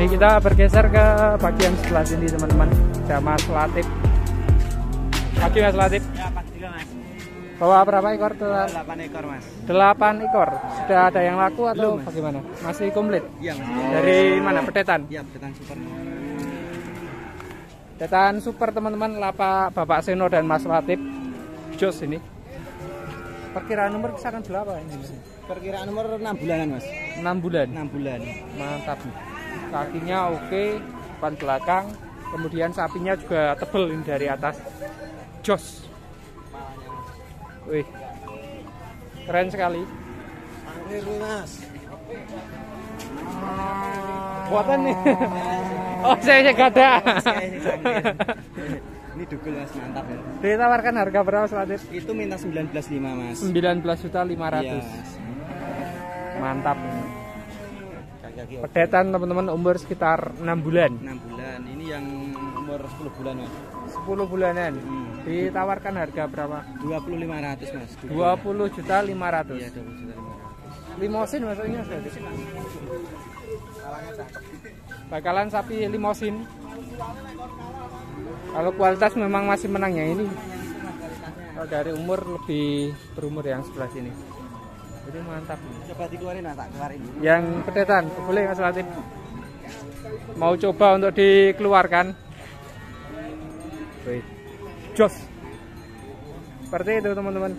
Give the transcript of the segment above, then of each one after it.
Ini kita bergeser ke bagian sebelah sini teman-teman. Ada Mas Latif. Pagi Mas Latif. Ya, pas juga mas. Bawa berapa ekor telur? 8 ekor mas. 8 ekor. Sudah ada yang laku atau Belum, Mas. bagaimana? Masih komplit. Iya mas. Dari mana? Petetan. Iya, betul super. Petetan super teman-teman. Lapa Bapak Seno dan Mas Latif. Jos ini. Perkiraan nomor kisaran berapa ini? Perkiraan nomor 6 bulanan mas. 6 bulan. 6 bulan. Mantap. Kakinya oke, depan belakang. Kemudian sapinya juga tebel ini dari atas. Jos. Wih. Keren sekali. Buatan nih. oh, saya saya gak ada. Ini dugul mas, mantap ya. Ditawarkan harga berapa Selatir? Itu minta 19,5 mas. 19 juta 500. Iya, mas. Mantap. Oke. Pedetan teman-teman umur sekitar 6 bulan. 6 bulan. Ini yang umur 10 bulan mas. 10 bulanan. Hmm. Ditawarkan harga berapa? 20.500 mas. 20 juta 500. Iya, 20 juta 500. Limosin maksudnya Selatir? Bakalan sapi limosin. Kalau kualitas memang masih menangnya ini. Kalau dari umur lebih berumur yang sebelah sini. Jadi mantap. Coba dikeluarin mas, tak keluarin. Yang pedetan, boleh Mas Latif? Mau coba untuk dikeluarkan? Wih. Jos. Seperti itu teman-teman.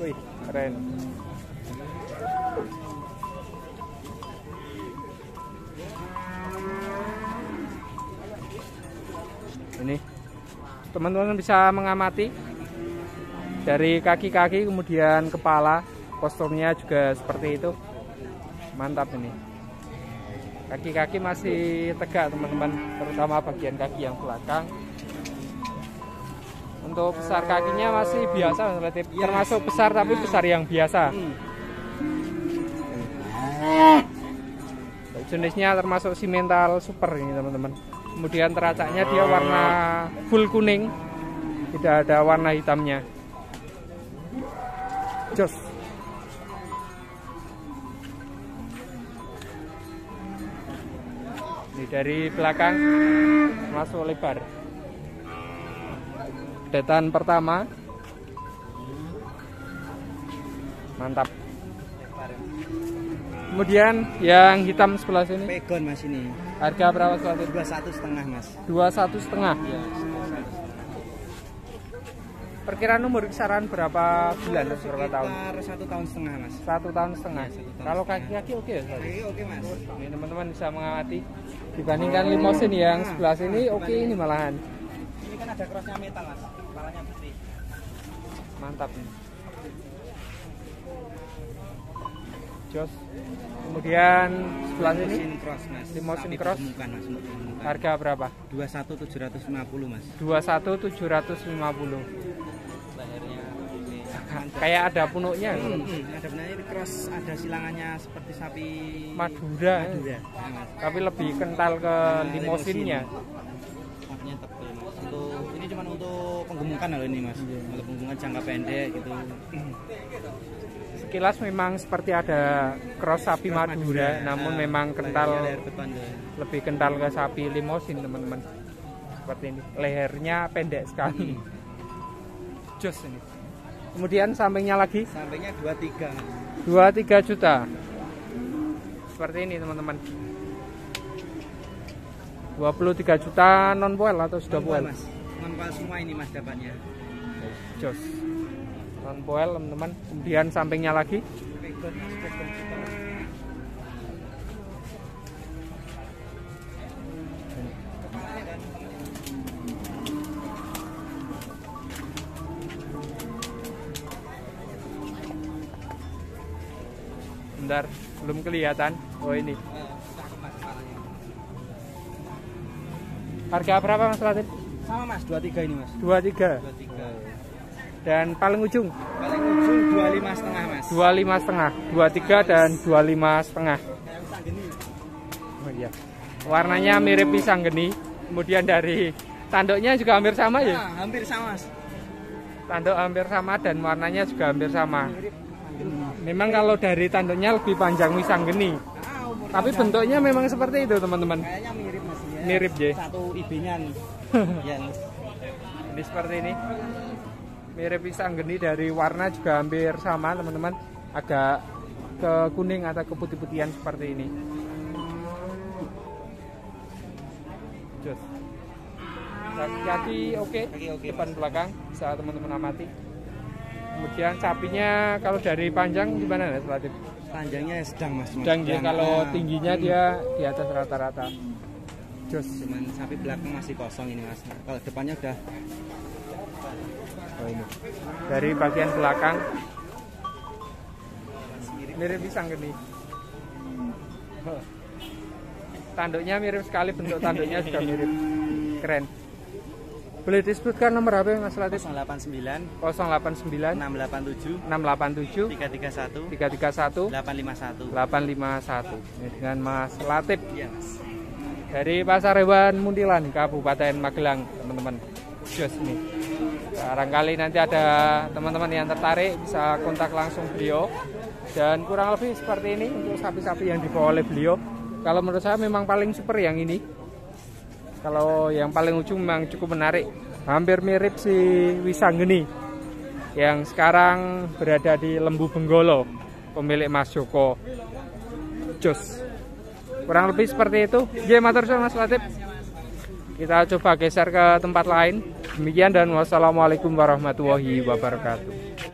Wih, keren. Ini teman-teman bisa mengamati dari kaki-kaki kemudian kepala posturnya juga seperti itu. Mantap ini. Kaki-kaki masih tegak teman-teman terutama bagian kaki yang belakang. Untuk besar kakinya masih biasa Mas Latif. termasuk besar tapi besar yang biasa. Jenisnya termasuk simental super ini teman-teman. Kemudian teracaknya dia warna full kuning. Tidak ada warna hitamnya jos ini dari belakang masuk lebar detan pertama mantap kemudian yang hitam sebelah sini Pegon mas ini. harga berapa sebelah sini? Dua satu setengah mas. dua satu setengah Iya. Perkiraan umur kisaran berapa bulan atau berapa tahun satu tahun setengah mas. satu tahun setengah satu tahun kalau kaki-kaki oke ya Sobat? Oke oke mas. ini teman-teman bisa mengamati dibandingkan limosin yang sebelah sini oke ini malahan Ini kan ada crossnya metal mas. Kepalanya bersih. mantap jos kemudian sebelah sini cross mas. Limousine Tapi cross. Bukan mas. Harga berapa Dua satu tujuh ratus lima puluh mas. 21750 Lehernya. ini. Kayak ada punuknya Hmm, hmm, ada benarnya ini cross ada silangannya seperti sapi Madura. Madura. Ya, tapi lebih kental ke Nah, limosinnya Sapinya tebal mas. Untuk ini cuma untuk penggemukan loh ini mas. Iya. Untuk penggemukan jangka pendek gitu. sekilas memang seperti ada cross sapi Madura namun Nah, memang kental depan lebih kental ke sapi limosin teman-teman seperti ini lehernya pendek sekali jos ini kemudian sampingnya lagi? Dua tiga. 2-3 juta. Seperti ini teman-teman. 23 juta non poel atau sudah poel mas. Non semua ini mas dapatnya. jos. Non poel teman-teman. Kemudian sampingnya lagi bentar belum kelihatan oh ini harga berapa mas Latif? Sama mas, dua tiga ini mas. 23 Dua tiga. dan paling ujung Paling ujung dua lima setengah mas. 25 setengah 23 dan 25 setengah oh iya warnanya mirip pisang geni kemudian dari tanduknya juga hampir sama ya Ah, hampir sama mas. tanduk hampir sama dan warnanya juga hampir sama Mirip. Memang kalau dari tanduknya lebih panjang pisang geni Tapi bentuknya memang seperti itu teman-teman. Kayaknya mirip mas ya. Mirip, J. Satu ibinya nih. ya. Ini seperti ini. Mirip pisang geni dari warna juga hampir sama teman-teman. Agak ke kuning atau ke putih-putihan seperti ini. Jos. Kaki-kaki oke, Kaki oke, depan belakang bisa teman-teman amati. Kemudian sapinya kalau dari panjang gimana Mas Latif? Panjangnya sedang mas. Sedang dia sedang. kalau Nah, tingginya dia di atas rata-rata. Jos. Cuman sapi belakang masih kosong ini mas. Kalau depannya udah Oh ini. Dari bagian belakang mirip pisang. Huh. Tanduknya mirip sekali bentuk tanduknya juga mirip. Keren. Boleh disebutkan nomor HP Mas Latif? 089 089 687 687 331 331 851. 851 Ini dengan Mas Latif. Iya mas. dari Pasar Hewan Muntilan Kabupaten Magelang teman-teman. Jos nih barangkali nanti ada teman-teman yang tertarik bisa kontak langsung beliau. Dan kurang lebih seperti ini untuk sapi-sapi yang dibawa oleh beliau. Kalau menurut saya memang paling super yang ini kalau yang paling ujung memang cukup menarik hampir mirip si Wisanggeni yang sekarang berada di Lembu Benggolo pemilik Mas Joko Jos. Kurang lebih seperti itu. J matur Mas Latif. Kita coba geser ke tempat lain. Demikian dan wassalamualaikum warahmatullahi wabarakatuh